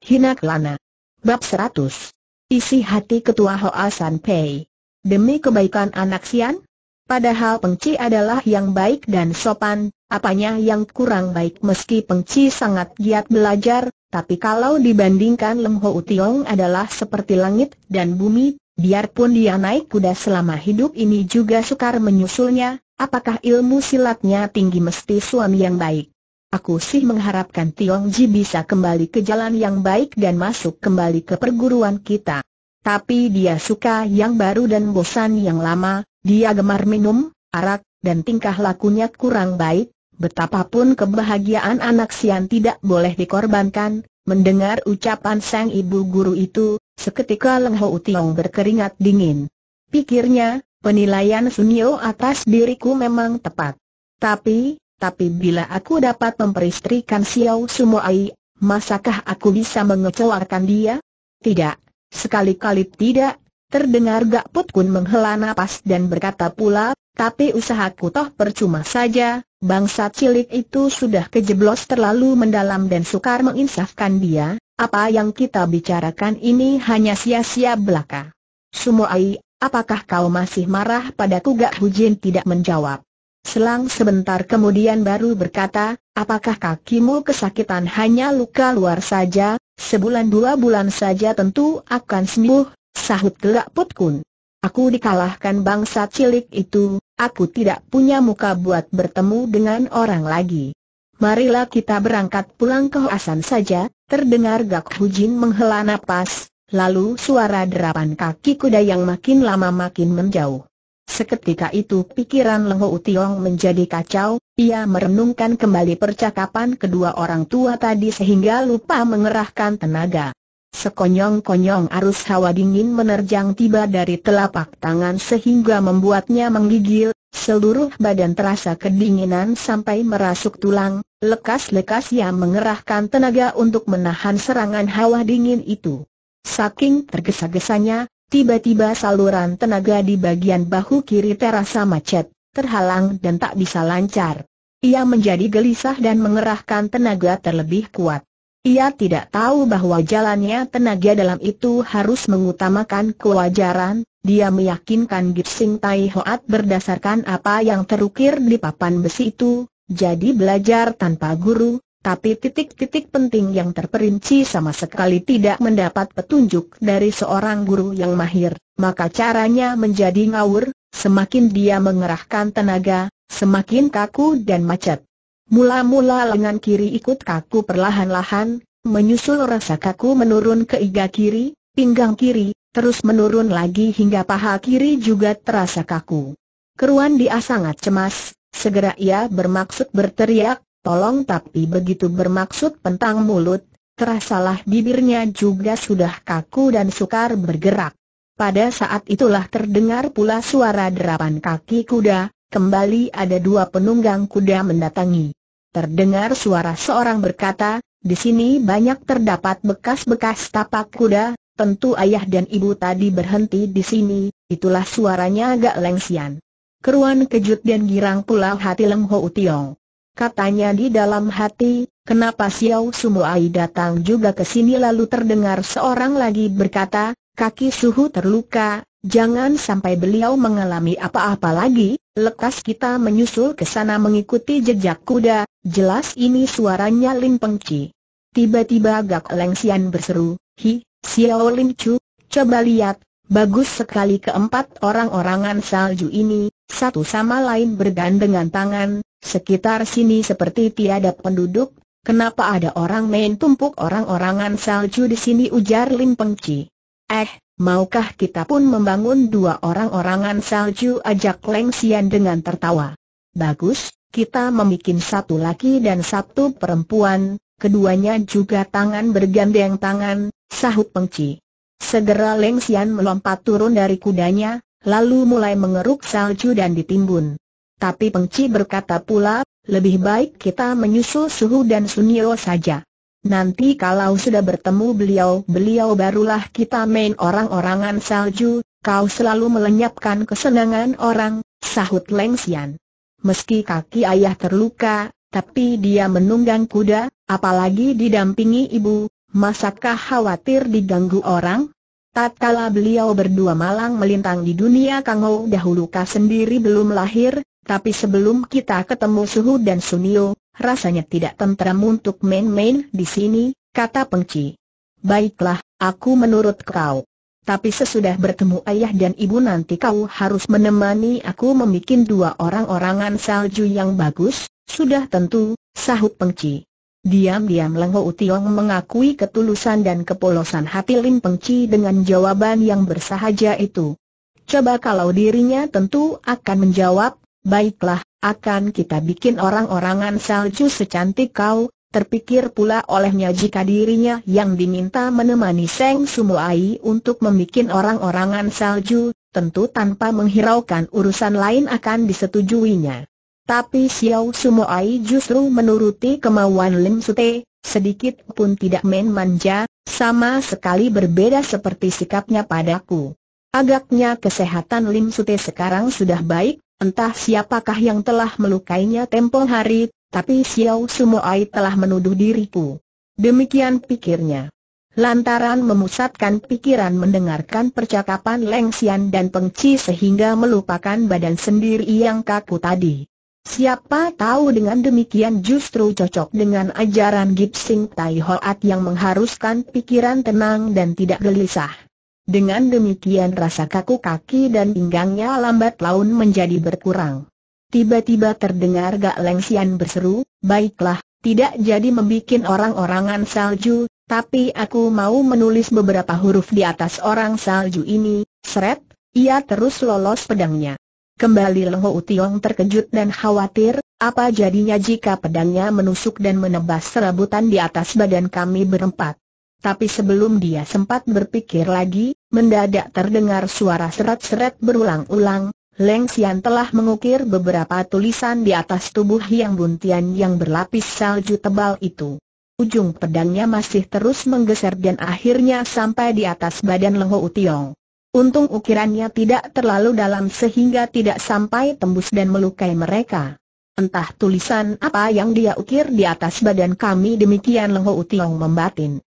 hina kelana. Bab 100 Isi hati Ketua Hoa San Pei Demi kebaikan anak Sian? Padahal Pengci adalah yang baik dan sopan, apanya yang kurang baik meski Pengci sangat giat belajar, tapi kalau dibandingkan Leng Ho Tiong adalah seperti langit dan bumi, biarpun dia naik kuda selama hidup ini juga sukar menyusulnya, apakah ilmu silatnya tinggi mesti suami yang baik. Aku sih mengharapkan Tiong Ji bisa kembali ke jalan yang baik dan masuk kembali ke perguruan kita. Tapi dia suka yang baru dan bosan yang lama, dia gemar minum, arak, dan tingkah lakunya kurang baik, betapapun kebahagiaan anak Sian tidak boleh dikorbankan. Mendengar ucapan sang ibu guru itu, seketika Leng Ho Tiong berkeringat dingin. Pikirnya, penilaian Sunyo atas diriku memang tepat. Tapi, tapi bila aku dapat memperistrikan Xiao Sumoai, masakah aku bisa mengecewakan dia? Tidak, sekali-kali tidak, terdengar Gak Put Kun menghela napas dan berkata pula, tapi usahaku toh percuma saja, bangsa cilik itu sudah kejeblos terlalu mendalam dan sukar menginsafkan dia, apa yang kita bicarakan ini hanya sia-sia belaka. Sumoai, apakah kau masih marah padaku Gak Hujin tidak menjawab. Selang sebentar kemudian baru berkata, apakah kakimu kesakitan hanya luka luar saja, sebulan dua bulan saja tentu akan sembuh, sahut gelak putkun. Aku dikalahkan bangsa cilik itu, aku tidak punya muka buat bertemu dengan orang lagi. Marilah kita berangkat pulang ke Hasan saja, terdengar Gak Hujin menghela napas, lalu suara derapan kaki kuda yang makin lama makin menjauh. Seketika itu pikiran Leng Ho Tiong menjadi kacau, ia merenungkan kembali percakapan kedua orang tua tadi sehingga lupa mengerahkan tenaga. Sekonyong-konyong arus hawa dingin menerjang tiba dari telapak tangan sehingga membuatnya menggigil, seluruh badan terasa kedinginan sampai merasuk tulang, lekas-lekas ia mengerahkan tenaga untuk menahan serangan hawa dingin itu. Saking tergesa-gesanya, Tiba-tiba saluran tenaga di bagian bahu kiri terasa macet, terhalang dan tak bisa lancar. Ia menjadi gelisah dan mengerahkan tenaga terlebih kuat. Ia tidak tahu bahwa jalannya tenaga dalam itu harus mengutamakan kewajaran, dia meyakinkan Gipsing Tai Hoat berdasarkan apa yang terukir di papan besi itu, jadi belajar tanpa guru, tapi titik-titik penting yang terperinci sama sekali tidak mendapat petunjuk dari seorang guru yang mahir, maka caranya menjadi ngawur, semakin dia mengerahkan tenaga, semakin kaku dan macet. Mula-mula lengan kiri ikut kaku perlahan-lahan, menyusul rasa kaku menurun ke iga kiri, pinggang kiri, terus menurun lagi hingga paha kiri juga terasa kaku. Keruan dia sangat cemas, segera ia bermaksud berteriak, tolong tapi begitu bermaksud pentang mulut, terasalah bibirnya juga sudah kaku dan sukar bergerak. Pada saat itulah terdengar pula suara derapan kaki kuda, kembali ada dua penunggang kuda mendatangi. Terdengar suara seorang berkata, di sini banyak terdapat bekas-bekas tapak kuda, tentu ayah dan ibu tadi berhenti di sini, itulah suaranya agak lengsian. Keruan kejut dan girang pula hati Leng Ho Tiong. Katanya di dalam hati, kenapa Xiao Sumuai datang juga ke sini? Lalu terdengar seorang lagi berkata, kaki suhu terluka, jangan sampai beliau mengalami apa-apa lagi, lekas kita menyusul ke sana mengikuti jejak kuda, jelas ini suaranya Lim Pengci. Tiba-tiba Gak Lengsian berseru, Hi, Xiao Lim Chu, coba lihat, bagus sekali keempat orang-orangan salju ini, satu sama lain bergandengan tangan, Sekitar sini seperti tiada penduduk, kenapa ada orang main tumpuk orang-orangan salju di sini ujar Lim Pengci. Eh, maukah kita pun membangun dua orang-orangan salju ajak Leng Sian dengan tertawa. Bagus, kita membuat satu laki dan satu perempuan, keduanya juga tangan bergandeng tangan, sahut Pengci. Segera Leng Sian melompat turun dari kudanya, lalu mulai mengeruk salju dan ditimbun. Tapi Pengci berkata pula, lebih baik kita menyusul Suhu dan Sunio saja. Nanti kalau sudah bertemu beliau, beliau barulah kita main orang-orangan salju, kau selalu melenyapkan kesenangan orang, sahut Lengsian. Meski kaki ayah terluka, tapi dia menunggang kuda, apalagi didampingi ibu, masakah khawatir diganggu orang? Tatkala beliau berdua malang melintang di dunia Kangou dahulu kah sendiri belum lahir, tapi sebelum kita ketemu Suhu dan Sunio, rasanya tidak tenteram untuk main-main di sini, kata Pengci. Baiklah, aku menurut kau. Tapi sesudah bertemu ayah dan ibu nanti kau harus menemani aku membuat dua orang-orangan salju yang bagus, sudah tentu, sahut Pengci. Diam-diam Leng Ho mengakui ketulusan dan kepolosan hati Lim Pengci dengan jawaban yang bersahaja itu. Coba kalau dirinya tentu akan menjawab, baiklah, akan kita bikin orang-orangan salju secantik kau, terpikir pula olehnya jika dirinya yang diminta menemani Seng Sumuai untuk membuat orang-orangan salju, tentu tanpa menghiraukan urusan lain akan disetujuinya. Tapi Xiao Sumuai justru menuruti kemauan Lim Sute, sedikit pun tidak main manja, sama sekali berbeda seperti sikapnya padaku. Agaknya kesehatan Lim Sute sekarang sudah baik, Entah siapakah yang telah melukainya tempo hari, tapi Xiao Sumoai telah menuduh diriku. Demikian pikirnya. Lantaran memusatkan pikiran mendengarkan percakapan Leng Xian dan Pengci sehingga melupakan badan sendiri yang kaku tadi. Siapa tahu dengan demikian justru cocok dengan ajaran Gipsing Tai Hoat yang mengharuskan pikiran tenang dan tidak gelisah. Dengan demikian rasa kaku kaki dan pinggangnya lambat laun menjadi berkurang. Tiba-tiba terdengar Gak Lengsian berseru, baiklah, tidak jadi membuat orang-orangan salju, tapi aku mau menulis beberapa huruf di atas orang salju ini, seret, ia terus lolos pedangnya. Kembali Leng Ho Tiong terkejut dan khawatir, apa jadinya jika pedangnya menusuk dan menebas serabutan di atas badan kami berempat. Tapi sebelum dia sempat berpikir lagi, mendadak terdengar suara seret-seret berulang-ulang, Leng Xian telah mengukir beberapa tulisan di atas tubuh yang buntian yang berlapis salju tebal itu. Ujung pedangnya masih terus menggeser dan akhirnya sampai di atas badan Leng Ho Tiong. Untung ukirannya tidak terlalu dalam sehingga tidak sampai tembus dan melukai mereka. Entah tulisan apa yang dia ukir di atas badan kami demikian Leng Ho Tiong membatin.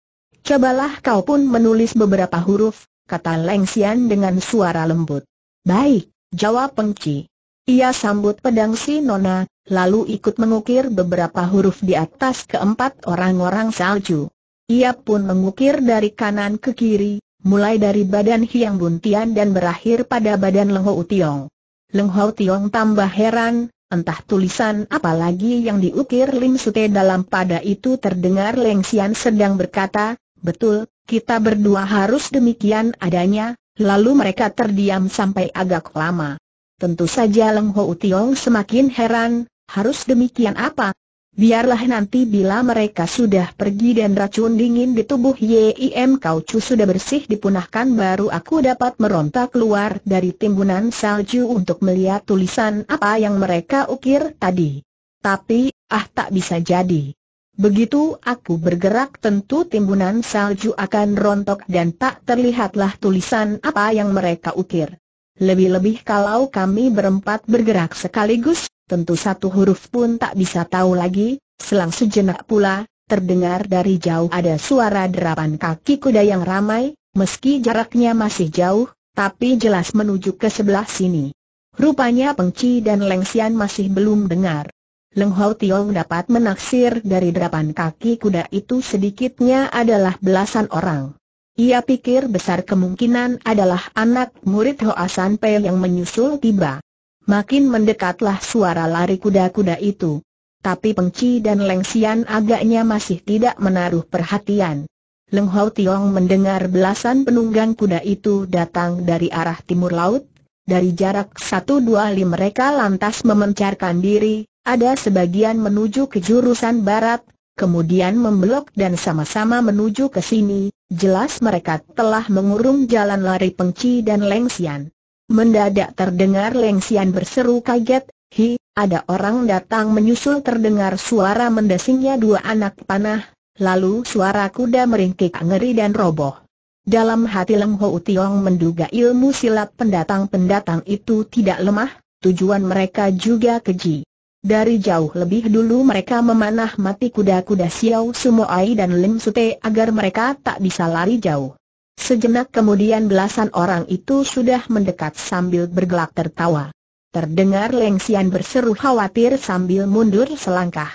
Cobalah kau pun menulis beberapa huruf, kata Leng Xian dengan suara lembut. Baik, jawab Pengci. Ia sambut pedang si Nona, lalu ikut mengukir beberapa huruf di atas keempat orang-orang salju. Ia pun mengukir dari kanan ke kiri, mulai dari badan Hiang Buntian dan berakhir pada badan Leng Ho Tiong. Leng Ho Tiong tambah heran, entah tulisan apa lagi yang diukir Lim Sute dalam pada itu terdengar Leng Xian sedang berkata, Betul, kita berdua harus demikian adanya, lalu mereka terdiam sampai agak lama. Tentu saja Leng Ho Tiong semakin heran, harus demikian apa? Biarlah nanti bila mereka sudah pergi dan racun dingin di tubuh Yim Kaucu sudah bersih dipunahkan baru aku dapat meronta keluar dari timbunan salju untuk melihat tulisan apa yang mereka ukir tadi. Tapi, ah tak bisa jadi. Begitu aku bergerak tentu timbunan salju akan rontok dan tak terlihatlah tulisan apa yang mereka ukir. Lebih-lebih kalau kami berempat bergerak sekaligus, tentu satu huruf pun tak bisa tahu lagi, selang sejenak pula, terdengar dari jauh ada suara derapan kaki kuda yang ramai, meski jaraknya masih jauh, tapi jelas menuju ke sebelah sini. Rupanya Pengci dan Lengsian masih belum dengar. Leng Hao Tiong dapat menaksir dari delapan kaki kuda itu sedikitnya adalah belasan orang. Ia pikir besar kemungkinan adalah anak murid Hoa San Pei yang menyusul tiba. Makin mendekatlah suara lari kuda-kuda itu. Tapi Pengci dan Leng Xian agaknya masih tidak menaruh perhatian. Leng Hao Tiong mendengar belasan penunggang kuda itu datang dari arah timur laut. Dari jarak satu dua li mereka lantas memencarkan diri, ada sebagian menuju ke jurusan barat, kemudian membelok dan sama-sama menuju ke sini, jelas mereka telah mengurung jalan lari Pengci dan Lengsian. Mendadak terdengar Lengsian berseru kaget, Hi, ada orang datang menyusul terdengar suara mendesingnya dua anak panah, lalu suara kuda meringkik ngeri dan roboh. Dalam hati Leng Ho Tiong menduga ilmu silat pendatang-pendatang itu tidak lemah, tujuan mereka juga keji. Dari jauh lebih dulu mereka memanah mati kuda-kuda Xiao Sumoai dan Lim Sute agar mereka tak bisa lari jauh. Sejenak kemudian belasan orang itu sudah mendekat sambil bergelak tertawa. Terdengar Lengsian berseru khawatir sambil mundur selangkah.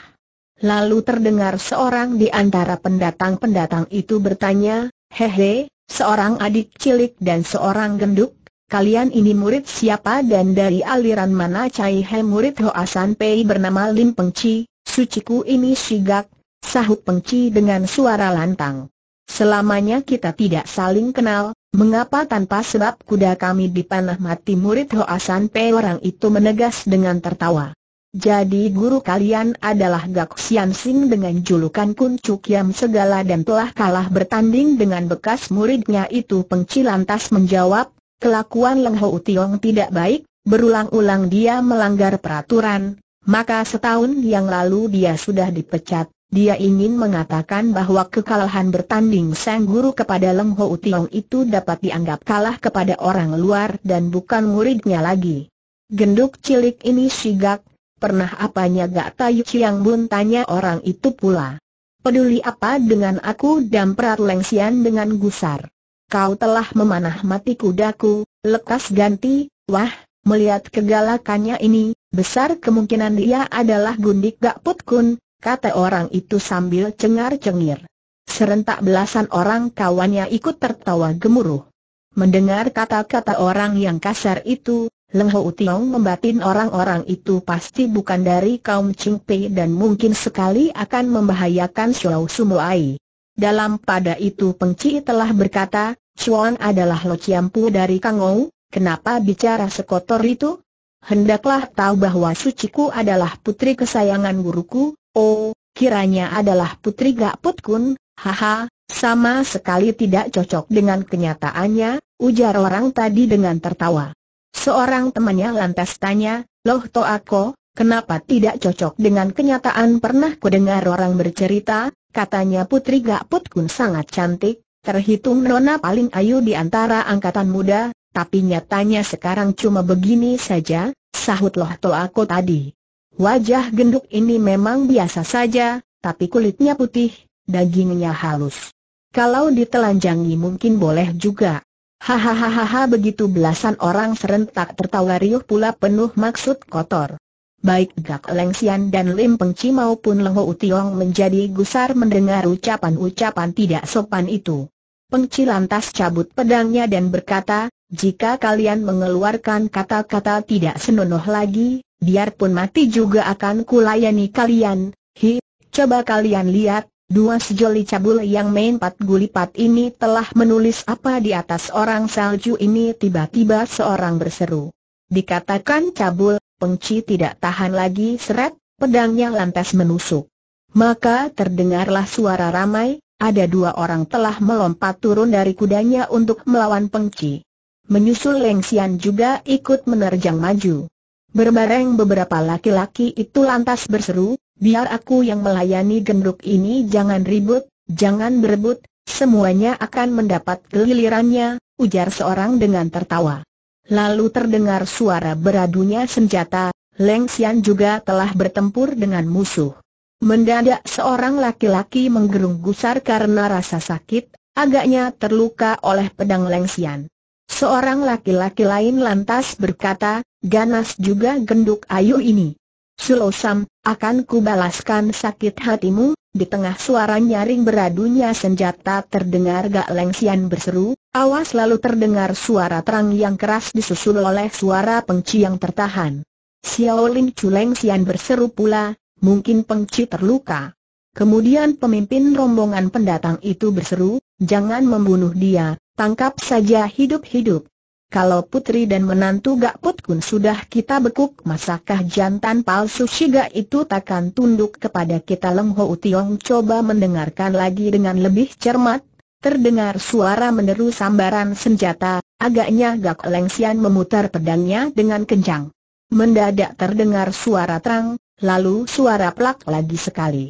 Lalu terdengar seorang di antara pendatang-pendatang itu bertanya, Hehe, seorang adik cilik dan seorang genduk, Kalian ini murid siapa dan dari aliran mana Cai He murid Hoasan Pei bernama Lim Pengci, suciku ini Shigak, sahut Pengci dengan suara lantang. Selamanya kita tidak saling kenal, mengapa tanpa sebab kuda kami dipanah mati murid Hoasan Pei orang itu menegas dengan tertawa. Jadi guru kalian adalah Gak Sian Sing dengan julukan Kun Cuk Yam segala dan telah kalah bertanding dengan bekas muridnya itu Pengci lantas menjawab, Kelakuan Leng Hou Tiong tidak baik, berulang-ulang dia melanggar peraturan, maka setahun yang lalu dia sudah dipecat. Dia ingin mengatakan bahwa kekalahan bertanding sang guru kepada Leng Hou Tiong itu dapat dianggap kalah kepada orang luar dan bukan muridnya lagi. Genduk cilik ini sigak, pernah apanya gak tayu Chiang Bun tanya orang itu pula. Peduli apa dengan aku dan Prat Lengsian dengan gusar. Kau telah memanah mati kudaku, lekas ganti, wah, melihat kegalakannya ini, besar kemungkinan dia adalah Gundik Gak Putkun, kata orang itu sambil cengar-cengir. Serentak belasan orang kawannya ikut tertawa gemuruh. Mendengar kata-kata orang yang kasar itu, Leng Ho Tiong membatin orang-orang itu pasti bukan dari kaum Ching Pei dan mungkin sekali akan membahayakan Xiao Sumuai. Dalam pada itu Pengci telah berkata, Chuan adalah Lo Ciampu dari Kangou, kenapa bicara sekotor itu? Hendaklah tahu bahwa Suciku adalah putri kesayangan guruku, oh, kiranya adalah putri Gak Put Kun, haha, sama sekali tidak cocok dengan kenyataannya, ujar orang tadi dengan tertawa. Seorang temannya lantas tanya, Loh Toako, kenapa tidak cocok dengan kenyataan pernah kudengar orang bercerita, Katanya Putri Gak Put Kun sangat cantik, terhitung nona paling ayu di antara angkatan muda, tapi nyatanya sekarang cuma begini saja, sahut Loh aku tadi. Wajah genduk ini memang biasa saja, tapi kulitnya putih, dagingnya halus. Kalau ditelanjangi mungkin boleh juga. Hahaha begitu belasan orang serentak tertawa riuh pula penuh maksud kotor. Baik Gak Lengsian dan Lim Pengci maupun Leng Ho Tiong menjadi gusar mendengar ucapan-ucapan tidak sopan itu. Pengci lantas cabut pedangnya dan berkata, jika kalian mengeluarkan kata-kata tidak senonoh lagi, biarpun mati juga akan kulayani kalian. Hi, coba kalian lihat, dua sejoli cabul yang main pat gulipat ini telah menulis apa di atas orang salju ini tiba-tiba seorang berseru. Dikatakan cabul, Pengci tidak tahan lagi seret, pedangnya lantas menusuk. Maka terdengarlah suara ramai, ada dua orang telah melompat turun dari kudanya untuk melawan Pengci. Menyusul Lengsian juga ikut menerjang maju. Berbareng beberapa laki-laki itu lantas berseru, biar aku yang melayani genduk ini jangan ribut, jangan berebut, semuanya akan mendapat gilirannya, ujar seorang dengan tertawa. Lalu terdengar suara beradunya senjata, Leng Xian juga telah bertempur dengan musuh. Mendadak seorang laki-laki menggerung gusar karena rasa sakit, agaknya terluka oleh pedang Leng Xian. Seorang laki-laki lain lantas berkata, ganas juga genduk ayu ini. Sulosam, akan kubalaskan sakit hatimu, di tengah suara nyaring beradunya senjata terdengar Gak Lengsian berseru, awas lalu terdengar suara terang yang keras disusul oleh suara pengci yang tertahan. Xiao Ling Chu Lengsian berseru pula, mungkin pengci terluka. Kemudian pemimpin rombongan pendatang itu berseru, jangan membunuh dia, tangkap saja hidup-hidup. Kalau putri dan menantu Gak Put Kun sudah kita bekuk masakah jantan palsu Shiga itu takkan tunduk kepada kita Leng Ho Tiong coba mendengarkan lagi dengan lebih cermat, terdengar suara menderu sambaran senjata, agaknya Gak Lengsian memutar pedangnya dengan kencang. Mendadak terdengar suara terang, lalu suara plak lagi sekali.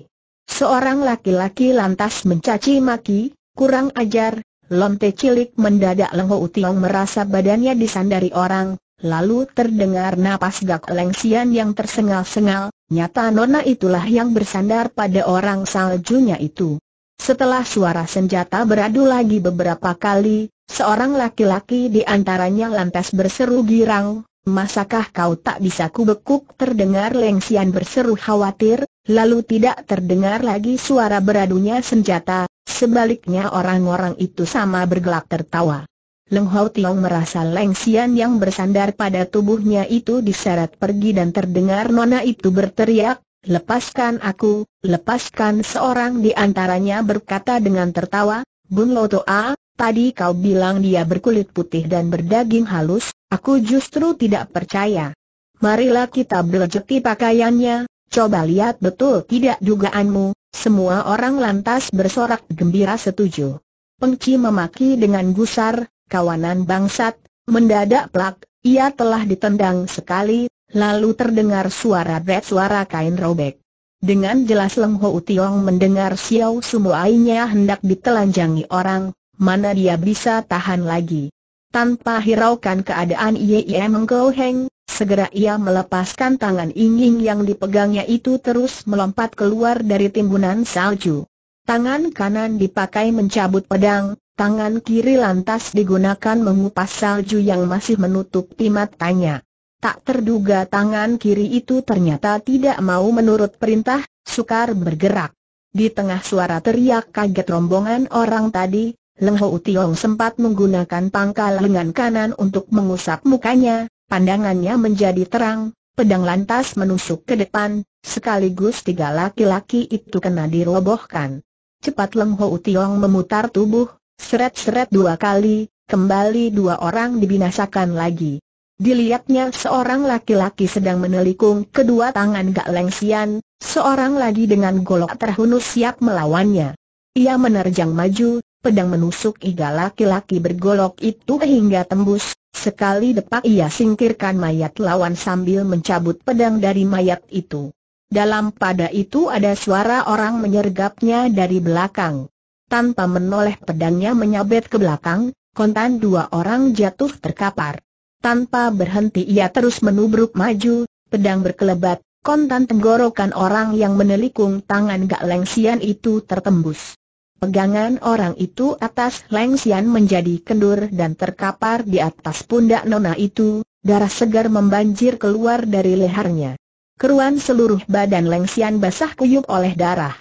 Seorang laki-laki lantas mencaci maki, kurang ajar, Lonte cilik mendadak Leng Ho Tiong merasa badannya disandari orang, lalu terdengar napas Gak Lengsian yang tersengal-sengal, nyata nona itulah yang bersandar pada orang saljunya itu. Setelah suara senjata beradu lagi beberapa kali, seorang laki-laki di antaranya lantas berseru girang, Masakah kau tak bisa kubekuk terdengar Lengsian berseru khawatir, lalu tidak terdengar lagi suara beradunya senjata, sebaliknya orang-orang itu sama bergelak tertawa. Leng Hao Tiong merasa Lengsian yang bersandar pada tubuhnya itu diseret pergi dan terdengar nona itu berteriak, lepaskan aku, lepaskan seorang di antaranya berkata dengan tertawa, Bun Lotoa, tadi kau bilang dia berkulit putih dan berdaging halus, Aku justru tidak percaya. Marilah kita belajeti pakaiannya, coba lihat betul tidak dugaanmu, semua orang lantas bersorak gembira setuju. Pengci memaki dengan gusar, kawanan bangsat, mendadak plak, ia telah ditendang sekali, lalu terdengar suara bret suara kain robek. Dengan jelas Leng Ho Tiong mendengar Xiao Sumuainya hendak ditelanjangi orang, mana dia bisa tahan lagi. Tanpa hiraukan keadaan Ye Mengko Heng, segera ia melepaskan tangan Inging yang dipegangnya itu terus melompat keluar dari timbunan salju. Tangan kanan dipakai mencabut pedang, tangan kiri lantas digunakan mengupas salju yang masih menutupi matanya. Tak terduga tangan kiri itu ternyata tidak mau menurut perintah, sukar bergerak. Di tengah suara teriak kaget rombongan orang tadi, Leng Ho Tiong sempat menggunakan pangkal lengan kanan untuk mengusap mukanya, pandangannya menjadi terang, pedang lantas menusuk ke depan, sekaligus tiga laki-laki itu kena dirobohkan. Cepat Leng Ho Tiong memutar tubuh, seret-seret dua kali, kembali dua orang dibinasakan lagi. Dilihatnya seorang laki-laki sedang menelikung kedua tangan Gak Lengsian, seorang lagi dengan golok terhunus siap melawannya. Ia menerjang maju, pedang menusuk iga laki-laki bergolok itu hingga tembus, sekali depak ia singkirkan mayat lawan sambil mencabut pedang dari mayat itu. Dalam pada itu ada suara orang menyergapnya dari belakang. Tanpa menoleh pedangnya menyabet ke belakang, kontan dua orang jatuh terkapar. Tanpa berhenti ia terus menubruk maju, pedang berkelebat, kontan tenggorokan orang yang menelikung tangan Gak Lengsian itu tertembus. Pegangan orang itu atas lengsian menjadi kendur dan terkapar di atas pundak nona itu, darah segar membanjir keluar dari lehernya. Keruan seluruh badan lengsian basah kuyup oleh darah.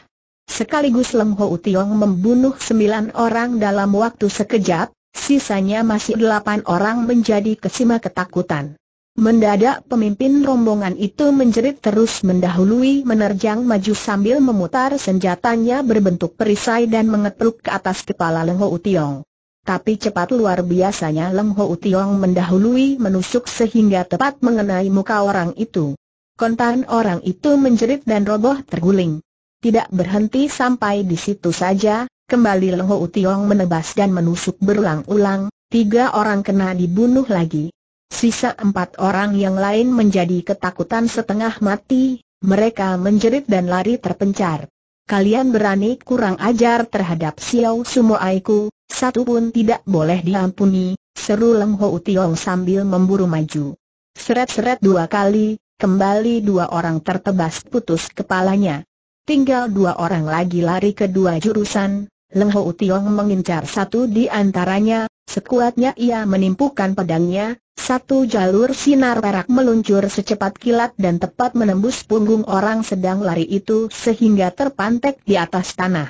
Sekaligus Leng Ho Tiong membunuh sembilan orang dalam waktu sekejap, sisanya masih delapan orang menjadi kesima ketakutan. Mendadak pemimpin rombongan itu menjerit terus mendahului menerjang maju sambil memutar senjatanya berbentuk perisai dan mengetuk ke atas kepala Leng Ho Tiong. Tapi cepat luar biasanya Leng Ho Tiong mendahului menusuk sehingga tepat mengenai muka orang itu. Kontan orang itu menjerit dan roboh terguling. Tidak berhenti sampai di situ saja, kembali Leng Ho Tiong menebas dan menusuk berulang-ulang, tiga orang kena dibunuh lagi. Sisa empat orang yang lain menjadi ketakutan setengah mati, mereka menjerit dan lari terpencar. Kalian berani kurang ajar terhadap Xiao Sumoaiku, satu pun tidak boleh diampuni, seru Leng Ho Tiong sambil memburu maju. Seret-seret dua kali, kembali dua orang tertebas putus kepalanya. Tinggal dua orang lagi lari ke dua jurusan, Leng Ho Tiong mengincar satu di antaranya, sekuatnya ia menimpukan pedangnya, satu jalur sinar perak meluncur secepat kilat dan tepat menembus punggung orang sedang lari itu sehingga terpantek di atas tanah.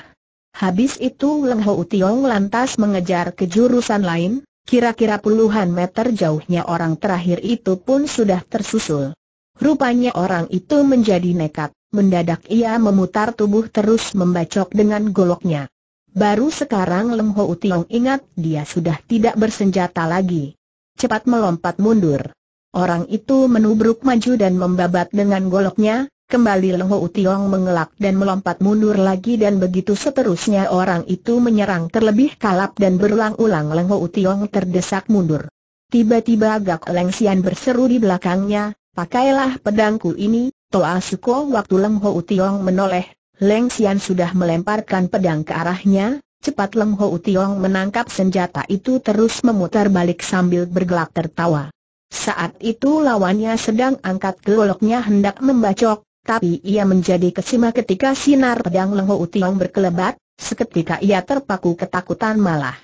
Habis itu Leng Ho Tiong lantas mengejar ke jurusan lain, kira-kira puluhan meter jauhnya orang terakhir itu pun sudah tersusul. Rupanya orang itu menjadi nekat, mendadak ia memutar tubuh terus membacok dengan goloknya. Baru sekarang Leng Ho Tiong ingat dia sudah tidak bersenjata lagi cepat melompat mundur. Orang itu menubruk maju dan membabat dengan goloknya, kembali Leng Ho Tiong mengelak dan melompat mundur lagi dan begitu seterusnya orang itu menyerang terlebih kalap dan berulang-ulang Leng Ho Tiong terdesak mundur. Tiba-tiba Gak Lengsian berseru di belakangnya, pakailah pedangku ini, Toa Suko waktu Leng Ho Tiong menoleh, Lengsian sudah melemparkan pedang ke arahnya, Cepat Leng Ho Tiong menangkap senjata itu terus memutar balik sambil bergelak tertawa. Saat itu lawannya sedang angkat goloknya hendak membacok, tapi ia menjadi kesima ketika sinar pedang Leng Ho Tiong berkelebat, seketika ia terpaku ketakutan malah.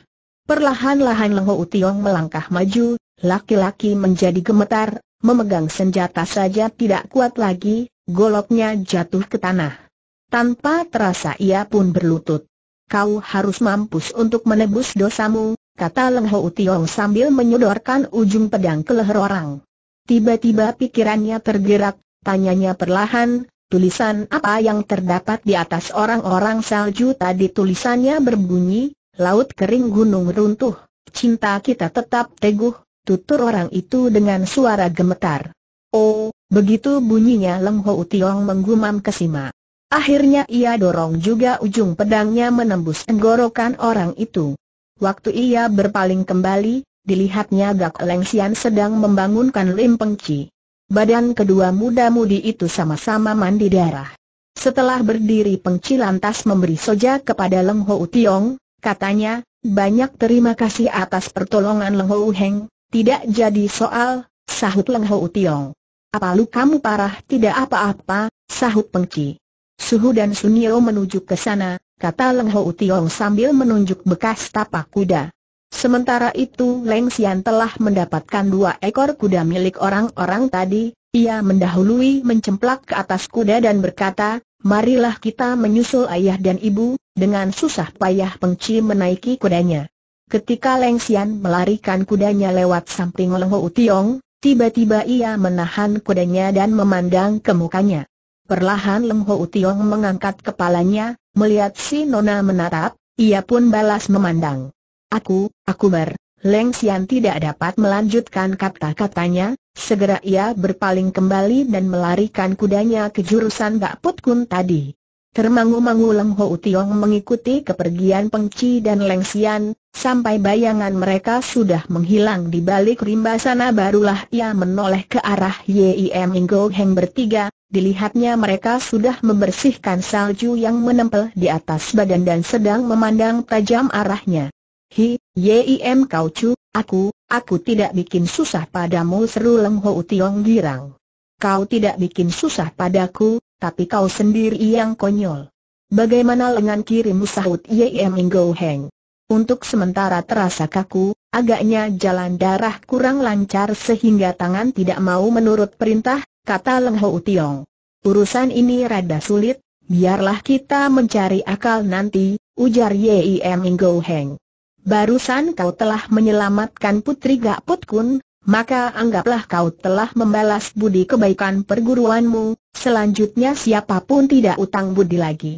Perlahan-lahan Leng Ho Tiong melangkah maju, laki-laki menjadi gemetar, memegang senjata saja tidak kuat lagi, goloknya jatuh ke tanah. Tanpa terasa ia pun berlutut. Kau harus mampus untuk menebus dosamu, kata Leng Ho Tiong sambil menyodorkan ujung pedang ke leher orang. Tiba-tiba pikirannya tergerak, tanyanya perlahan, tulisan apa yang terdapat di atas orang-orang salju tadi tulisannya berbunyi, laut kering gunung runtuh, cinta kita tetap teguh, tutur orang itu dengan suara gemetar. Oh, begitu bunyinya Leng Ho Tiong menggumam kesima. Akhirnya ia dorong juga ujung pedangnya menembus tenggorokan orang itu. Waktu ia berpaling kembali, dilihatnya Gak Lengsian sedang membangunkan Lim Pengci. Badan kedua muda-mudi itu sama-sama mandi darah. Setelah berdiri Pengci lantas memberi soja kepada Leng Ho Tiong, katanya, banyak terima kasih atas pertolongan Leng Ho Heng, tidak jadi soal, sahut Leng Ho Tiong. Apa lu kamu parah? Tidak apa-apa, sahut Pengci. Suhu dan Sunio menuju ke sana, kata Leng Ho Tiong sambil menunjuk bekas tapak kuda. Sementara itu Leng Xian telah mendapatkan dua ekor kuda milik orang-orang tadi, ia mendahului mencemplak ke atas kuda dan berkata, marilah kita menyusul ayah dan ibu, dengan susah payah pengci menaiki kudanya. Ketika Leng Xian melarikan kudanya lewat samping Leng Ho Tiong, tiba-tiba ia menahan kudanya dan memandang ke mukanya. Perlahan Leng Ho Tiong mengangkat kepalanya, melihat si Nona menatap, ia pun balas memandang. Aku, aku ber, Leng Xian tidak dapat melanjutkan kata-katanya, segera ia berpaling kembali dan melarikan kudanya ke jurusan Gak Put Kun tadi. Termangu-mangu Leng Ho Tiong mengikuti kepergian Pengci dan Leng Xian, sampai bayangan mereka sudah menghilang di balik rimba sana barulah ia menoleh ke arah Yim Inggo Heng bertiga, dilihatnya mereka sudah membersihkan salju yang menempel di atas badan dan sedang memandang tajam arahnya. Hi, Yim Kau Chu, aku, aku tidak bikin susah padamu seru Leng Ho Tiong girang. Kau tidak bikin susah padaku, tapi kau sendiri yang konyol. Bagaimana lengan kirimu sahut Ye Go Heng? Untuk sementara terasa kaku, agaknya jalan darah kurang lancar sehingga tangan tidak mau menurut perintah, kata Leng Ho Tiong. Urusan ini rada sulit, biarlah kita mencari akal nanti, ujar Ye Go Heng. Barusan kau telah menyelamatkan Putri Gak Put Kun, maka anggaplah kau telah membalas budi kebaikan perguruanmu, selanjutnya siapa pun tidak utang budi lagi.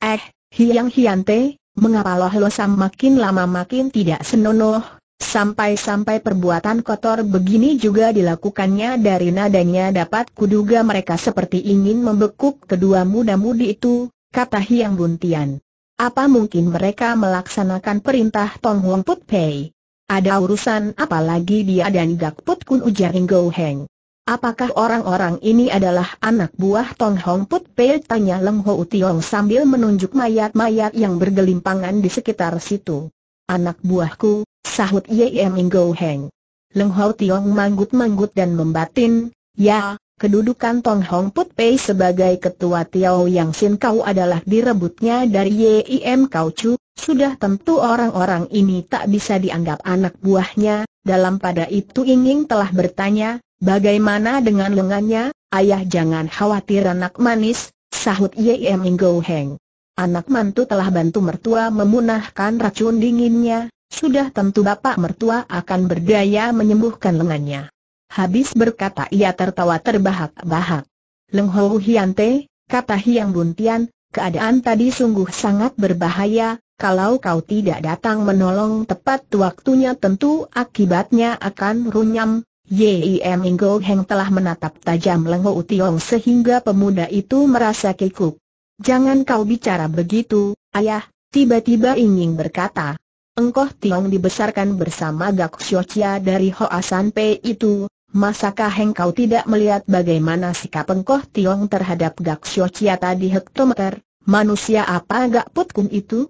Eh, Hiang Hiante, mengapa loh lo makin lama makin tidak senonoh, sampai-sampai perbuatan kotor begini juga dilakukannya dari nadanya dapat kuduga mereka seperti ingin membekuk kedua muda-mudi itu, kata Hiang Buntian. Apa mungkin mereka melaksanakan perintah Tong Huang Put Pei? Ada urusan apa lagi dia dan Gak Put Kun ujar Go Heng. Apakah orang-orang ini adalah anak buah Tong Hong Put Pei? Tanya Leng Ho Tiong sambil menunjuk mayat-mayat yang bergelimpangan di sekitar situ. Anak buahku, sahut Ye Go Heng. Leng Ho Tiong manggut-manggut dan membatin, ya, kedudukan Tong Hong Put Pei sebagai ketua Tiao Yang Sin Kau adalah direbutnya dari Ye Im Kau Chu, sudah tentu orang-orang ini tak bisa dianggap anak buahnya, dalam pada itu Inging telah bertanya, bagaimana dengan lengannya, ayah jangan khawatir anak manis, sahut Yem Inggo Heng. Anak mantu telah bantu mertua memunahkan racun dinginnya, sudah tentu bapak mertua akan berdaya menyembuhkan lengannya. Habis berkata ia tertawa terbahak-bahak. Leng Ho Hiante, kata Hiang Buntian, keadaan tadi sungguh sangat berbahaya, kalau kau tidak datang menolong tepat waktunya tentu akibatnya akan runyam. Yim Inggo Heng telah menatap tajam Leng Ho Tiong sehingga pemuda itu merasa kikuk. Jangan kau bicara begitu, ayah, tiba-tiba ingin berkata. Engkoh Tiong dibesarkan bersama Gak Xioccia dari Hoa San Pei itu, masakah Heng kau tidak melihat bagaimana sikap Engkoh Tiong terhadap Gak Xioccia tadi hektometer, manusia apa Gak Putkun itu?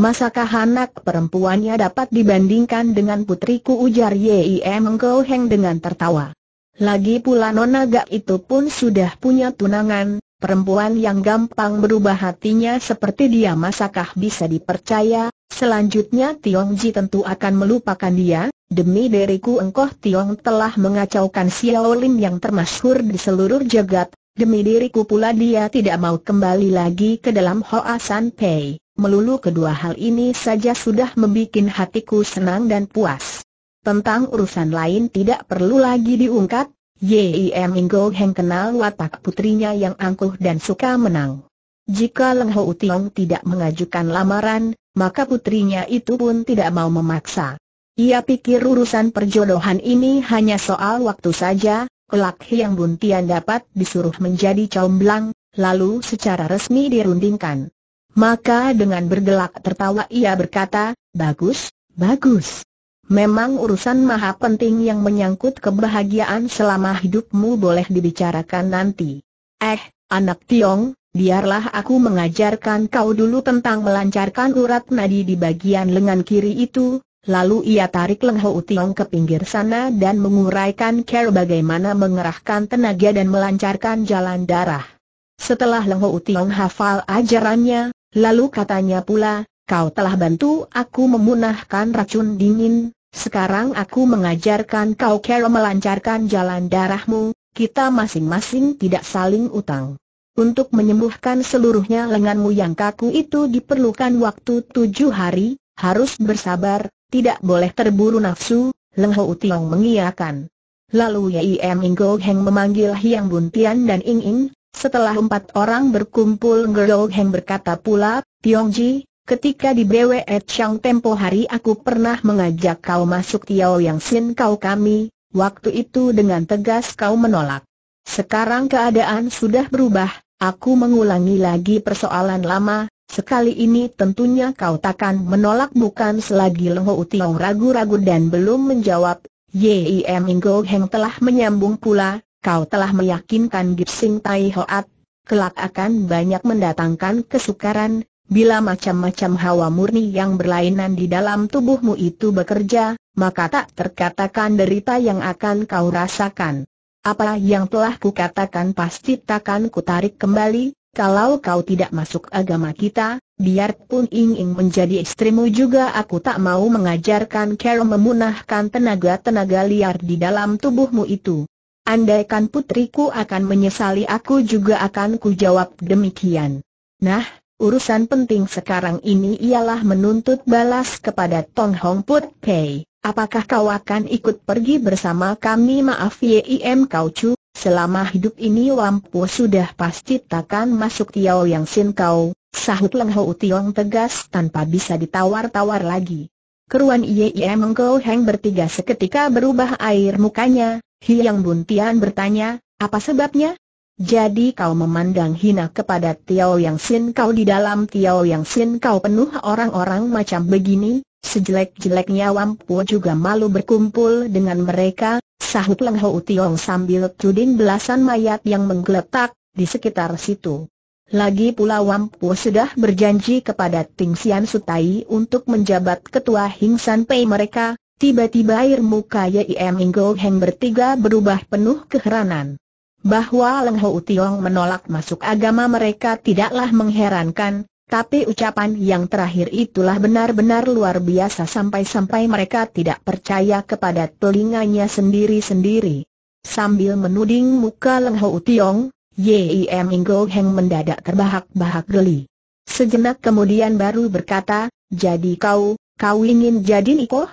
Masakah anak perempuannya dapat dibandingkan dengan putriku? Ujar Yim Go Heng dengan tertawa. Lagi pula Nona Gak itu pun sudah punya tunangan, perempuan yang gampang berubah hatinya seperti dia masakah bisa dipercaya, selanjutnya Tiong Ji tentu akan melupakan dia, demi diriku engkau Tiong telah mengacaukan Xiao Lim yang termasyhur di seluruh jagat, demi diriku pula dia tidak mau kembali lagi ke dalam Hoa San Pei, melulu kedua hal ini saja sudah membuat hatiku senang dan puas. Tentang urusan lain tidak perlu lagi diungkap, Yim Inggo Heng kenal watak putrinya yang angkuh dan suka menang. Jika Leng Ho Tiong tidak mengajukan lamaran, maka putrinya itu pun tidak mau memaksa. Ia pikir urusan perjodohan ini hanya soal waktu saja, kelak yang Buntian dapat disuruh menjadi comblang, lalu secara resmi dirundingkan. Maka dengan bergelak tertawa ia berkata, bagus, bagus. Memang urusan maha penting yang menyangkut kebahagiaan selama hidupmu boleh dibicarakan nanti. Eh, anak Tiong, biarlah aku mengajarkan kau dulu tentang melancarkan urat nadi di bagian lengan kiri itu, lalu ia tarik Leng Hou Tiong ke pinggir sana dan menguraikan cara bagaimana mengerahkan tenaga dan melancarkan jalan darah. Setelah Leng Hou Tiong hafal ajarannya, lalu katanya pula, kau telah bantu aku memunahkan racun dingin, sekarang aku mengajarkan kau cara melancarkan jalan darahmu, kita masing-masing tidak saling utang. Untuk menyembuhkan seluruhnya lenganmu yang kaku itu diperlukan waktu tujuh hari, harus bersabar, tidak boleh terburu nafsu, Leng Ho Tiong mengiyakan. Lalu Yai Em Inggo Heng memanggil Hiang Buntian dan Ing Ing, setelah empat orang berkumpul Ngero Heng berkata pula, Tiong Ji, Ketika di Brewe Chang tempo hari aku pernah mengajak kau masuk Tiao Yang Sin kau kami, waktu itu dengan tegas kau menolak. Sekarang keadaan sudah berubah, aku mengulangi lagi persoalan lama, sekali ini tentunya kau takkan menolak bukan selagi Lengho Utiong ragu-ragu dan belum menjawab, Yim Inggo Heng telah menyambung pula, kau telah meyakinkan Gipsing Tai Hoat, kelak akan banyak mendatangkan kesukaran, Bila macam-macam hawa murni yang berlainan di dalam tubuhmu itu bekerja, maka tak terkatakan derita yang akan kau rasakan. Apa yang telah kukatakan pasti takkan kutarik kembali, kalau kau tidak masuk agama kita, biarpun ingin menjadi istrimu juga aku tak mau mengajarkan cara memunahkan tenaga-tenaga liar di dalam tubuhmu itu. Andaikan putriku akan menyesali aku juga akan kujawab demikian. Nah, Urusan penting sekarang ini ialah menuntut balas kepada Tong Hong Put Pei. Apakah kau akan ikut pergi bersama kami? Maaf Yim Kau Chu, selama hidup ini Wampu sudah pasti takkan masuk Tiao Yang Sin Kau, sahut Leng Hou Tiong tegas tanpa bisa ditawar-tawar lagi. Keruan Yim Engkau Heng bertiga seketika berubah air mukanya, Hiang Buntian bertanya, apa sebabnya? Jadi kau memandang hina kepada Tiao Yang Sin kau di dalam Tiao Yang Sin kau penuh orang-orang macam begini, sejelek-jeleknya Wampu juga malu berkumpul dengan mereka, sahut Leng Hou Tiong sambil tuding belasan mayat yang menggeletak di sekitar situ. Lagi pula Wampu sudah berjanji kepada Ting Sian Sutai untuk menjabat ketua Hing San Pei mereka, tiba-tiba air muka Yim Inggo Heng bertiga berubah penuh keheranan. Bahwa Leng Hou Tiong menolak masuk agama mereka tidaklah mengherankan, tapi ucapan yang terakhir itulah benar-benar luar biasa sampai-sampai mereka tidak percaya kepada telinganya sendiri-sendiri. Sambil menuding muka Leng Hou Tiong, Yim Inggo Heng mendadak terbahak-bahak geli. Sejenak kemudian baru berkata, jadi kau, kau ingin jadi nikoh?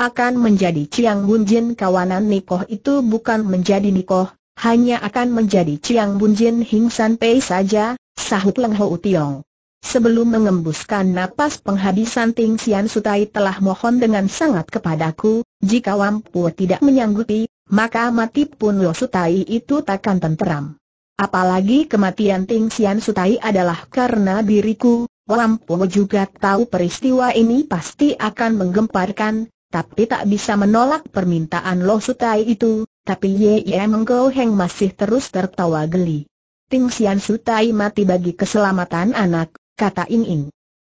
Akan menjadi Ciang Bunjin kawanan nikoh itu bukan menjadi nikoh, hanya akan menjadi Chiang Bunjin Hing San Pei saja, sahut Leng Hou Tiong. Sebelum mengembuskan napas penghabisan Ting Sian Sutai telah mohon dengan sangat kepadaku, jika Wampu tidak menyanggupi, maka mati pun Lo Sutai itu takkan tenteram. Apalagi kematian Ting Sian Sutai adalah karena diriku, Wampu juga tahu peristiwa ini pasti akan menggemparkan, tapi tak bisa menolak permintaan Lo Sutai itu, tapi Ye Ye Mengko Heng masih terus tertawa geli. Ting Sian Sutai mati bagi keselamatan anak, kata Ing Ing.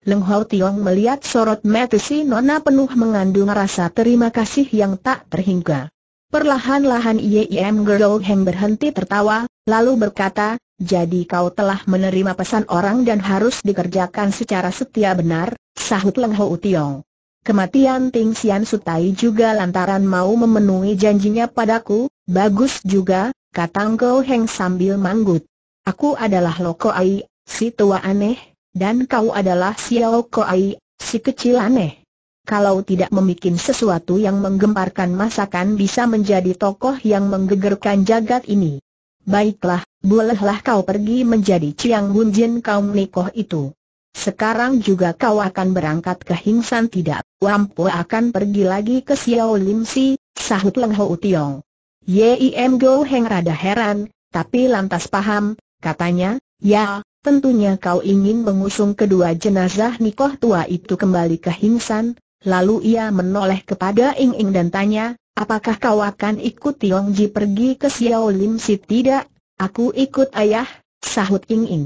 Leng Hao Tiong melihat sorot mata si Nona penuh mengandung rasa terima kasih yang tak terhingga. Perlahan-lahan Yim Girl Heng berhenti tertawa, lalu berkata, jadi kau telah menerima pesan orang dan harus dikerjakan secara setia benar, sahut Leng Ho Tiong. Kematian Ting Sian Sutai juga lantaran mau memenuhi janjinya padaku, bagus juga, kata Ngo Heng sambil manggut. Aku adalah Loko Ai, si tua aneh, dan kau adalah Xiao Ai, si kecil aneh. Kalau tidak membuat sesuatu yang menggemparkan masakan bisa menjadi tokoh yang menggegerkan jagat ini. Baiklah, bolehlah kau pergi menjadi Chiang Bunjin kaum Nikoh itu. Sekarang juga kau akan berangkat ke Hingsan tidak, Wampo akan pergi lagi ke Xiao Lim Si, sahut Leng Ho Tiong. Yim Go Heng rada heran, tapi lantas paham, Katanya, ya, tentunya kau ingin mengusung kedua jenazah nikoh tua itu kembali ke Hingsan, lalu ia menoleh kepada Ing Ing dan tanya, apakah kau akan ikut Tiong Ji pergi ke Xiao Lim Si tidak? Aku ikut ayah, sahut Ing Ing.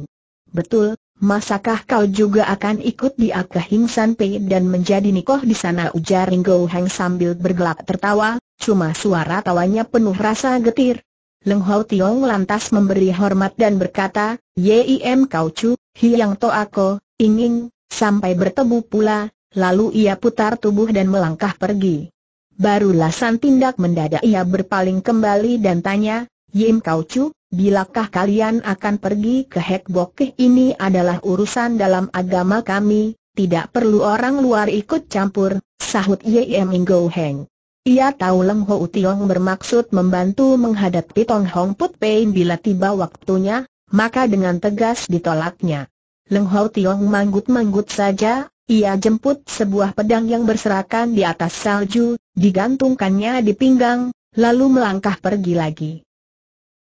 Betul, masakah kau juga akan ikut di ke Hingsan Pei dan menjadi nikoh di sana ujar Ringo Hang sambil bergelak tertawa, cuma suara tawanya penuh rasa getir. Leng Hao Tiong lantas memberi hormat dan berkata, Yim Kau Chu, Hiang To Ako, ingin, sampai bertemu pula, lalu ia putar tubuh dan melangkah pergi. Barulah san tindak mendadak ia berpaling kembali dan tanya, Yim Kau Chu, bilakah kalian akan pergi ke Hek Bokeh ini adalah urusan dalam agama kami, tidak perlu orang luar ikut campur, sahut Yim Inggo Heng. Ia tahu Leng Ho Tiong bermaksud membantu menghadapi Tong Hong Put Pei bila tiba waktunya, maka dengan tegas ditolaknya. Leng Ho Tiong manggut-manggut saja, ia jemput sebuah pedang yang berserakan di atas salju, digantungkannya di pinggang, lalu melangkah pergi lagi.